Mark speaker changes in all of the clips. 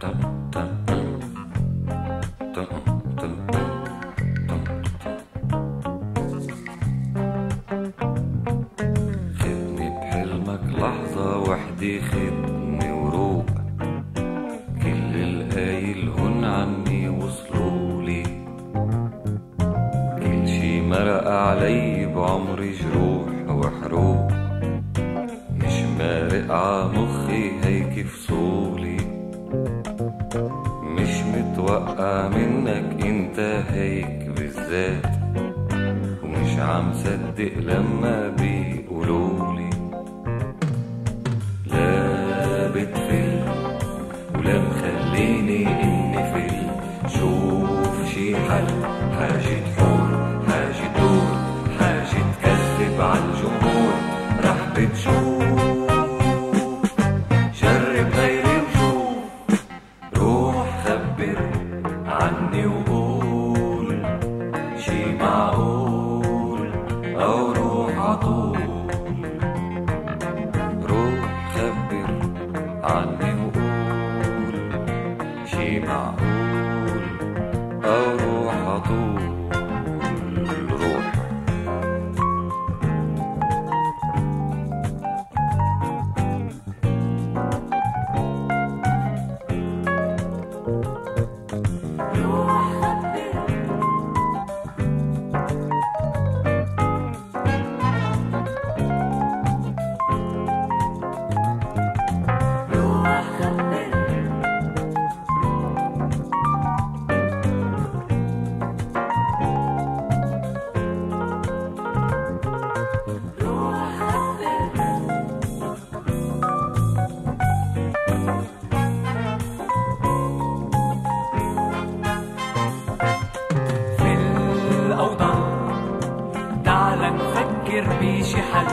Speaker 1: خدني بحلمك لحظة وحدي خدني وروق. كل القايل هن عني وصلولي كل شي مرق علي بعمري جروح وحروق. مش مارق عمخي هيك فصولي. متوقع منك انت هيك بالذات. ومش عم صدق لما بيقولولي. لا بتفل ولا مخليني اني فل. شوف شي حل حاجة حور عني وقول شي معقول او روح عطول روح خبر عني وقول شي معقول
Speaker 2: بشي حل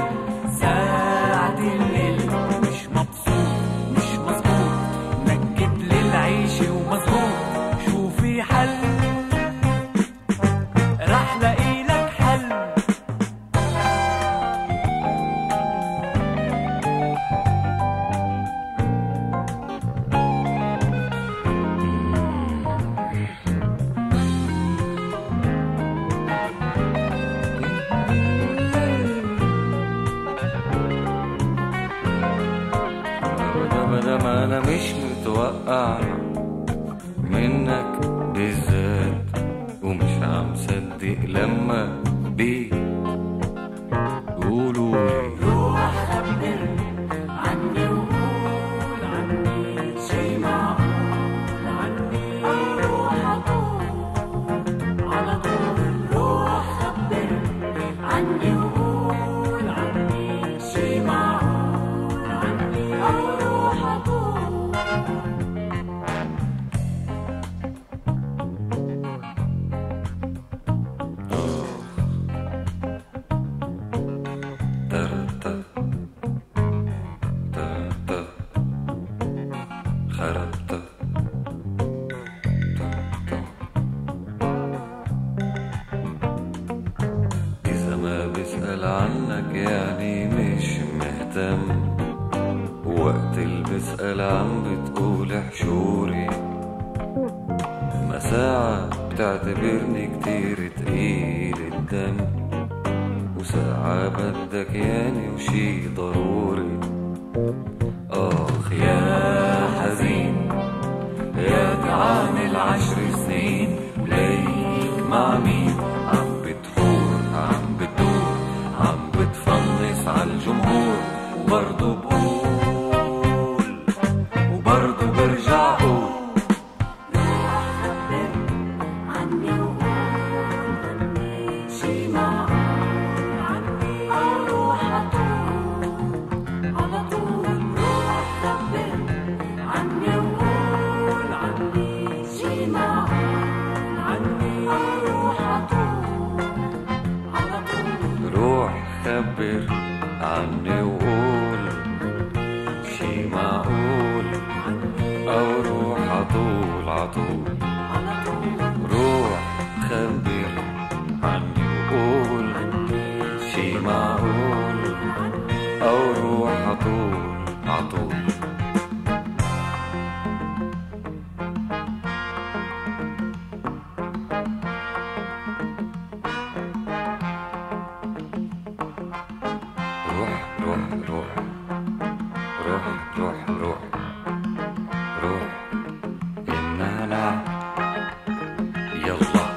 Speaker 2: ساعة الليل مش مبسوط مش مظبوط. نكد للعيشة ومظبوط. شو في حل
Speaker 1: أنا مش متوقع منك بالذات ومش عم صدق لما بي ترتا. إذا ما بسأل عنك يعني مش مهتم وقت اللي بسأل عم بتقول حشوري ما ساعة بتعتبرني كتير تقيل الدم وساعة بدك ياني وشي ضروري
Speaker 3: خبر عني وقول شي معقول أو روح
Speaker 1: عطول عطول. روح خبر No.